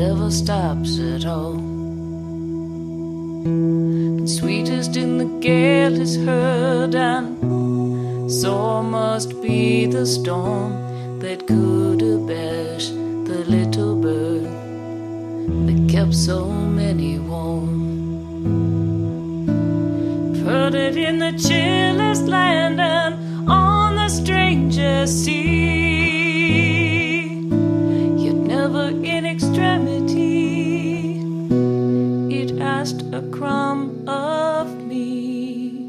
never stops at all. And sweetest in the gale is heard, and sore must be the storm that could abash the little bird that kept so many warm. Heard it in the chillest land and on the strangest sea. Asked a crumb of me.